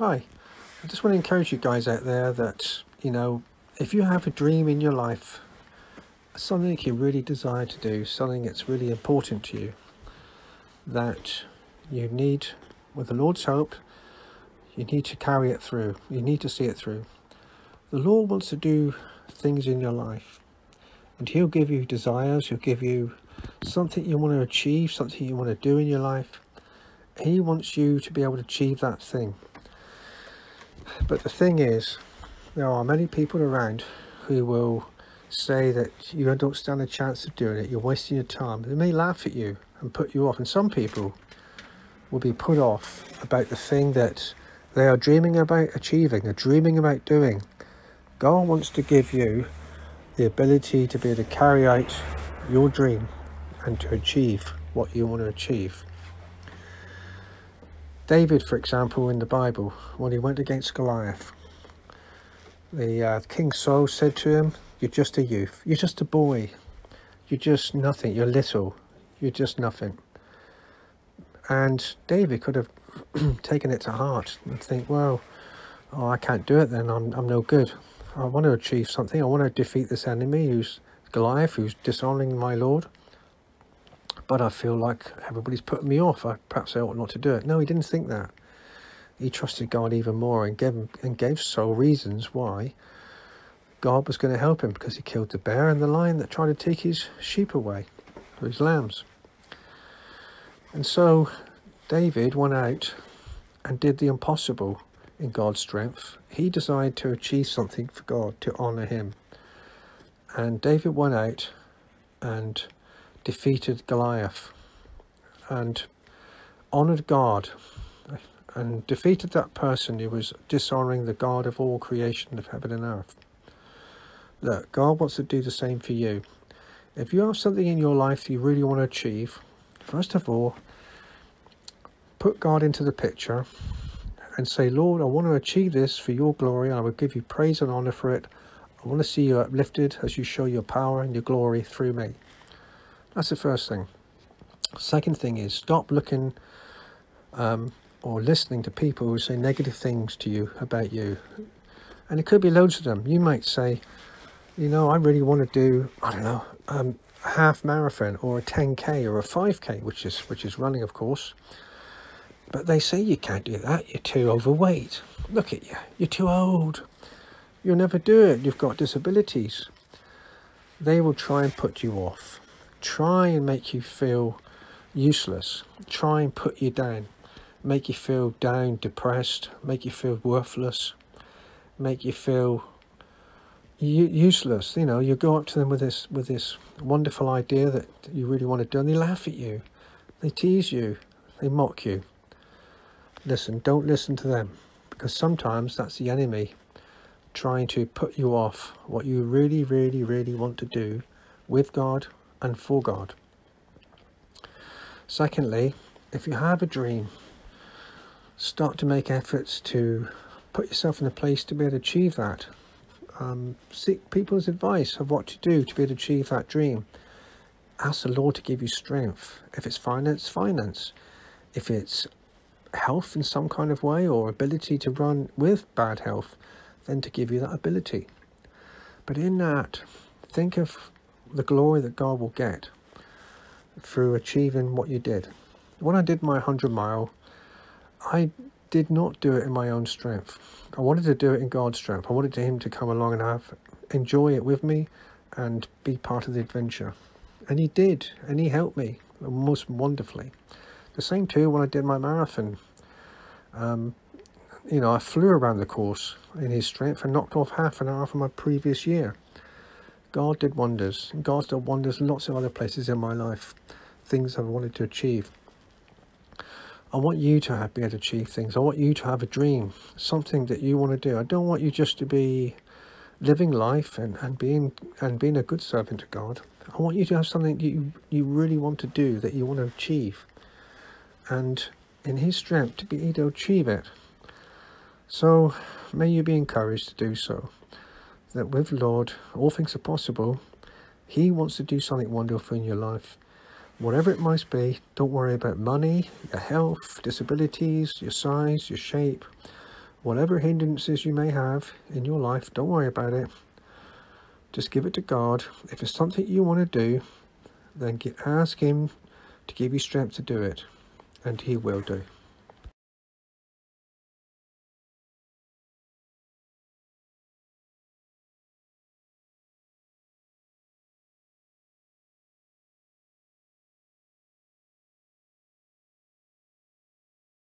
Hi, I just want to encourage you guys out there that, you know, if you have a dream in your life, something you really desire to do, something that's really important to you, that you need, with the Lord's help, you need to carry it through. You need to see it through. The Lord wants to do things in your life, and He'll give you desires, He'll give you something you want to achieve, something you want to do in your life. He wants you to be able to achieve that thing. But the thing is, there are many people around who will say that you don't stand a chance of doing it, you're wasting your time. They may laugh at you and put you off. And some people will be put off about the thing that they are dreaming about achieving, are dreaming about doing. God wants to give you the ability to be able to carry out your dream and to achieve what you want to achieve. David, for example, in the Bible, when he went against Goliath, the uh, King Saul said to him, You're just a youth, you're just a boy, you're just nothing, you're little, you're just nothing. And David could have taken it to heart and think, Well, oh, I can't do it then, I'm, I'm no good. I want to achieve something, I want to defeat this enemy who's Goliath, who's dishonoring my Lord but I feel like everybody's putting me off. I, perhaps I ought not to do it. No, he didn't think that. He trusted God even more and gave, and gave Saul reasons why God was going to help him because he killed the bear and the lion that tried to take his sheep away, or his lambs. And so David went out and did the impossible in God's strength. He desired to achieve something for God, to honour him. And David went out and defeated Goliath and honoured God and defeated that person who was dishonouring the God of all creation of heaven and earth. Look, God wants to do the same for you. If you have something in your life you really want to achieve, first of all, put God into the picture and say, Lord, I want to achieve this for your glory. I will give you praise and honour for it. I want to see you uplifted as you show your power and your glory through me. That's the first thing. Second thing is stop looking um, or listening to people who say negative things to you about you. And it could be loads of them. You might say, you know, I really want to do, I don't know, um, a half marathon or a 10k or a 5k, which is which is running, of course. But they say you can't do that. You're too overweight. Look at you. You're too old. You'll never do it. You've got disabilities. They will try and put you off try and make you feel useless, try and put you down, make you feel down, depressed, make you feel worthless, make you feel useless. You know, you go up to them with this with this wonderful idea that you really want to do, and they laugh at you, they tease you, they mock you. Listen, don't listen to them, because sometimes that's the enemy trying to put you off. What you really, really, really want to do with God and for God. Secondly, if you have a dream, start to make efforts to put yourself in a place to be able to achieve that. Um, seek people's advice of what to do to be able to achieve that dream. Ask the Lord to give you strength. If it's finance, finance. If it's health in some kind of way or ability to run with bad health, then to give you that ability. But in that, think of the glory that God will get through achieving what you did. When I did my 100 mile, I did not do it in my own strength. I wanted to do it in God's strength. I wanted Him to come along and have enjoy it with me and be part of the adventure. And He did, and He helped me most wonderfully. The same too when I did my marathon. Um, you know, I flew around the course in His strength and knocked off half an hour from my previous year. God did wonders. God's done wonders lots of other places in my life, things I've wanted to achieve. I want you to have, be able to achieve things. I want you to have a dream, something that you want to do. I don't want you just to be living life and, and being and being a good servant to God. I want you to have something that you, you really want to do, that you want to achieve. And in His strength to be able to achieve it. So may you be encouraged to do so that with Lord, all things are possible. He wants to do something wonderful in your life. Whatever it might be, don't worry about money, your health, disabilities, your size, your shape. Whatever hindrances you may have in your life, don't worry about it. Just give it to God. If it's something you want to do, then ask Him to give you strength to do it, and He will do.